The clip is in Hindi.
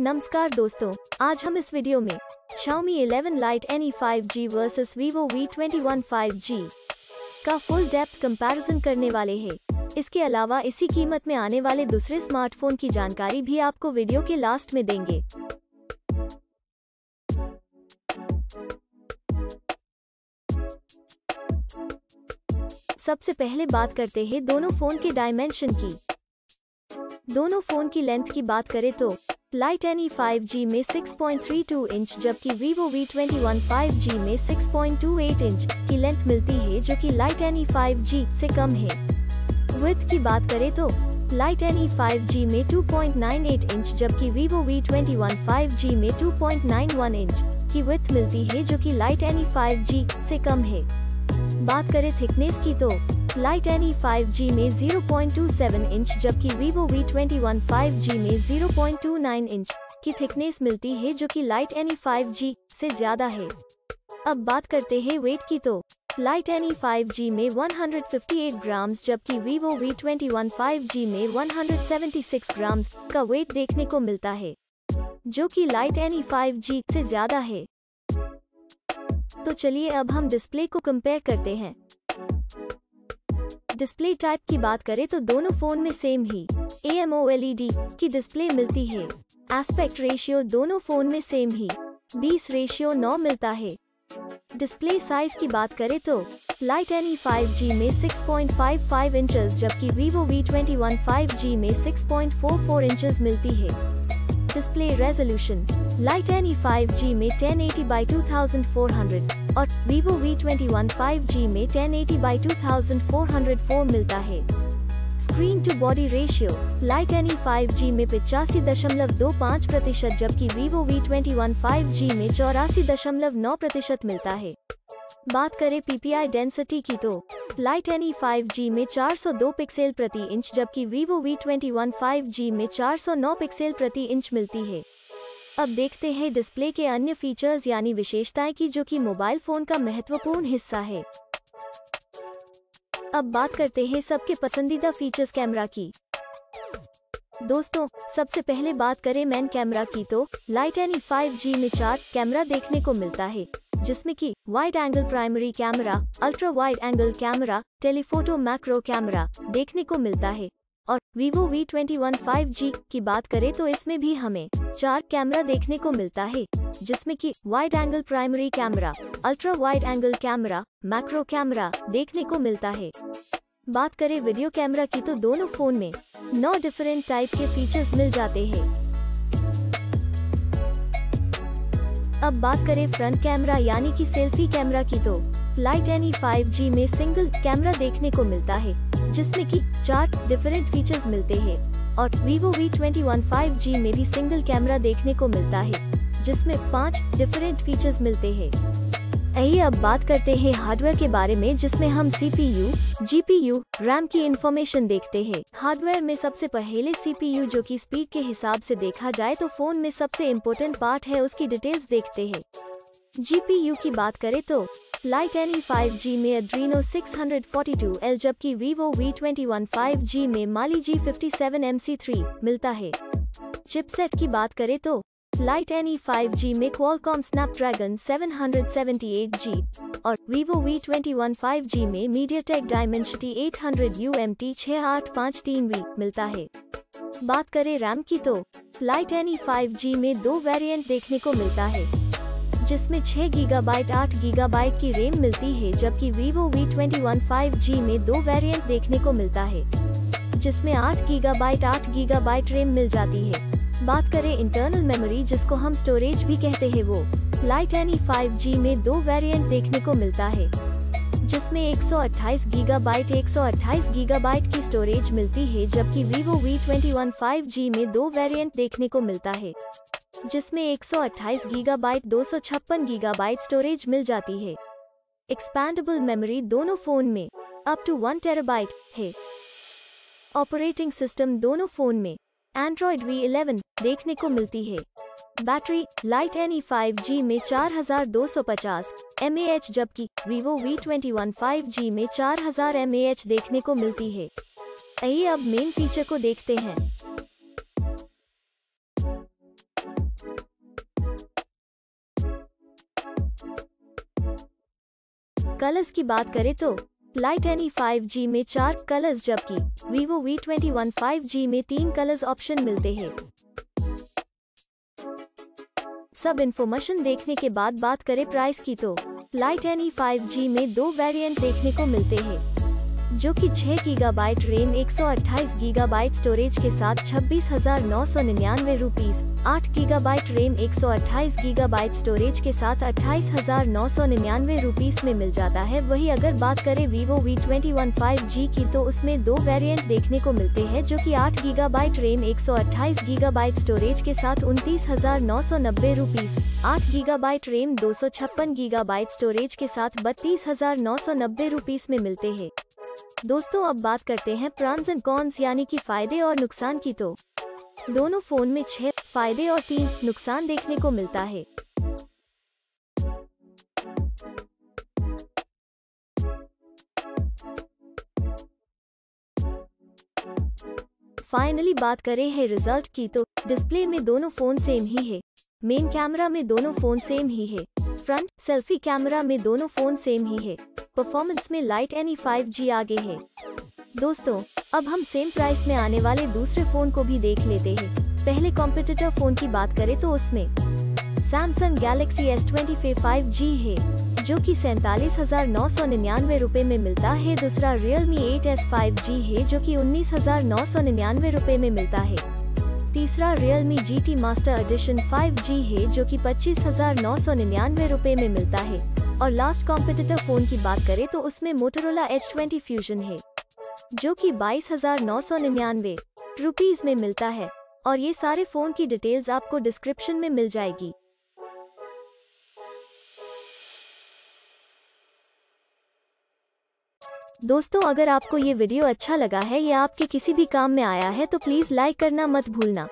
नमस्कार दोस्तों, आज हम इस वीडियो में Xiaomi 11 Lite Ne 5G versus Vivo V21 5G का फुल डेप्थ कंपैरिजन करने वाले हैं। इसके अलावा इसी कीमत में आने वाले दूसरे स्मार्टफ़ोन की जानकारी भी आपको वीडियो के लास्ट में देंगे सबसे पहले बात करते हैं दोनों फ़ोन के डायमेंशन की। दोनों फ़ोन की लेंथ की बात करें तो लाइट एनी 5G में 6.32 इंच जबकि Vivo V21 5G में 6.28 इंच की लेंथ मिलती है, जो कि लाइट एनी 5G से कम है। विथ की बात करें तो लाइट एनी 5G में 2.98 इंच जबकि Vivo V21 5G में 2.91 इंच की विथ मिलती है, जो कि लाइट एनी 5G से कम है। बात करें थिकनेस की तो लाइट एनी 5G में 0.27 इंच जबकि Vivo V21 5G में 0.29 इंच की थिकनेस मिलती है जो कि लाइट एनी 5G से ज़्यादा है। अब बात करते हैं वेट की तो लाइट एनी 5G में 158 ग्राम्स जबकि Vivo V21 5G में 176 ग्राम्स का वेट देखने को मिलता है, जो कि लाइट एनी 5G से ज़्यादा है। तो चलिए अब हम डिस्प्ले को कंपेयर करते हैं। डिस्प्ले टाइप की बात करें तो दोनों फ़ोन में सेम ही। AMOLED की डिस्प्ले मिलती है। एस्पेक्ट रेशियो दोनों फ़ोन में सेम ही। 20 रेशियो 9 मिलता है। डिस्प्ले साइज़ की बात करें तो लाइट एन फाइव जी में 6.55 इंचेस जबकि Vivo V21 5G में 6.44 इंचेस मिलती है। Display resolution light NE 5G में 1080 by 2400 और Vivo V21 5G में 1080 by 2404 मिलता है। Screen to body ratio Lite NE 5G में पिचासी दशमलव दो पाँच प्रतिशत जबकि Vivo V twenty one five G में चौरासी दशमलव नौ प्रतिशत मिलता है। बात करें पीपीआई डेंसिटी की तो। लाइट एनी 5G में 402 पिक्सल प्रति इंच, जबकि Vivo V21 5G में 409 पिक्सल प्रति इंच मिलती है। अब देखते हैं डिस्प्ले के अन्य फीचर्स यानी विशेषताएँ की, जो कि मोबाइल फ़ोन का महत्वपूर्ण हिस्सा है। अब बात करते हैं सबके पसंदीदा फीचर्स कैमरा की। दोस्तों, सबसे पहले बात करें मैन कैमरा की तो लाइट एनी 5G में चार कैमरा देखने को मिलता है, जिसमें कि wide angle primary camera ultra wide angle camera telephoto macro camera देखने को मिलता है। और Vivo V21 5G की बात करें तो इसमें भी हमें चार कैमरा देखने को मिलता है, जिसमें कि wide angle primary camera ultra wide angle camera macro camera देखने को मिलता है। बात करें वीडियो कैमरा की तो दोनों फ़ोन में नौ डिफरेंट टाइप के फीचर्स मिल जाते हैं। अब बात करें फ्रंट कैमरा यानी कि सेल्फी कैमरा की तो लाइट एनी 5G में सिंगल कैमरा देखने को मिलता है, जिसमें कि चार डिफरेंट फीचर्स मिलते हैं और Vivo V21 5G में भी सिंगल कैमरा देखने को मिलता है, जिसमें पाँच डिफरेंट फीचर्स मिलते हैं। आइए अब बात करते हैं हार्डवेयर के बारे में जिसमें हम CPU, GPU, रैम की इंफॉर्मेशन देखते हैं। हार्डवेयर में सबसे पहले CPU जो कि स्पीड के हिसाब से देखा जाए तो फ़ोन में सबसे इम्पोर्टेंट पार्ट है उसकी डिटेल्स देखते हैं। GPU की बात करें तो लाइट एन फाइव जी में Adreno 642L जबकि Vivo V21 5G में Mali G57 MC3 मिलता है। चिपसेट की बात करें तो लाइट एनी 5G में Qualcomm Snapdragon 778G और Vivo V21 5G में MediaTek Dimensity 800 UMT 6853V मिलता है। बात करें रैम की तो लाइट एनी 5G में दो वेरिएंट देखने को मिलता है, जिसमें 6 गीगाबाइट 8 गीगाबाइट की रैम मिलती है, जबकि Vivo V21 5G में दो वेरिएंट देखने को मिलता है, जिसमें 8 गीगाबाइट 8 गीगाबाइट रैम मिल जाती है। बात करें इंटरनल मेमोरी जिसको हम स्टोरेज भी कहते हैं वो। लाइट एनी 5G में दो वेरिएंट देखने को मिलता है, जिसमें 128 गीगाबाइट 128 गीगाबाइट की स्टोरेज मिलती है, जबकि Vivo V21 5G में दो वेरिएंट देखने को मिलता है, जिसमें 128 गीगाबाइट 256 गीगाबाइट स्टोरेज मिल जाती है। एक्सपैंडेबल मेमोरी दोनों फ़ोन में अप टू वन टेराबाइट है। ऑपरेटिंग सिस्टम दोनों फ़ोन में एंड्रॉयड V11 देखने को मिलती है। बैटरी लाइट एनी 5G में 4250 mAh जबकि Vivo V21 5G में 4000 mAh देखने को मिलती है। आइए अब मेन फीचर को देखते हैं। कलर्स की बात करें तो लाइट एनी फाइव जी में चार कलर्स जबकि Vivo V twenty one five G में तीन कलर्स ऑप्शन मिलते हैं। सब इन्फॉर्मेशन देखने के बाद बात करें प्राइस की तो लाइट एनी फाइव जी में दो वेरिएंट देखने को मिलते हैं। जो कि 6 गीगाबाइट रैम 128 गीगाबाइट स्टोरेज के साथ छब्बीस हज़ार नौ सौ निन्यानवे रूपीज आठ गीगाबाइट रैम 128 गीगाबाइट स्टोरेज के साथ अट्ठाईस हज़ार नौ सौ निन्यानवे रूपीज में मिल जाता है। वही अगर बात करें Vivo V twenty one five G की तो उसमें दो वेरिएंट देखने को मिलते हैं, जो कि आठ गीगाबाइट रैम 128 गीगाबाइट स्टोरेज के साथ उनतीस हज़ार नौ सौ नब्बे रूपीज आठ गीगाबाइट रैम दो सौ छप्पन गीगाबाइट स्टोरेज के साथ बत्तीस हज़ार नौ सौ नब्बे रूपीज में मिलते हैं। दोस्तों, अब बात करते हैं प्रॉन्स एंड कॉन्स, यानी कि फ़ायदे और नुकसान की तो। दोनों फ़ोन में छह फ़ायदे और तीन नुकसान देखने को मिलता है। फाइनली बात करें है रिज़ल्ट की तो। डिस्प्ले में दोनों फ़ोन सेम ही है। मेन कैमरा में दोनों फ़ोन सेम ही है। फ्रंट सेल्फी कैमरा में दोनों फ़ोन सेम ही है। परफॉर्मेंस में लाइट एनी 5G आगे है। दोस्तों, अब हम सेम प्राइस में आने वाले दूसरे फ़ोन को भी देख लेते हैं। पहले कॉम्पिटिटर फ़ोन की बात करें तो उसमें Samsung Galaxy S twenty five G है, जो कि सैतालीस हज़ार नौ सौ निन्यानवे रूपए में मिलता है। दूसरा Realme eight S five G है, जो कि उन्नीस हज़ार नौ सौ निन्यानवे रूपए में मिलता है। तीसरा Realme G T master edition 5G है, जो कि पच्चीस हज़ार नौ सौ निन्यानवे रूपए में मिलता है। और लास्ट कॉम्पिटिटिव फ़ोन की बात करें तो उसमें मोटरोला एच ट्वेंटी फ्यूजन है, जो कि बाईस हज़ार नौ सौ निन्यानवे रूपीज में मिलता है और ये सारे फ़ोन की डिटेल्स आपको डिस्क्रिप्शन में मिल जाएगी। दोस्तों, अगर आपको ये वीडियो अच्छा लगा है या आपके किसी भी काम में आया है तो प्लीज़ लाइक करना मत भूलना।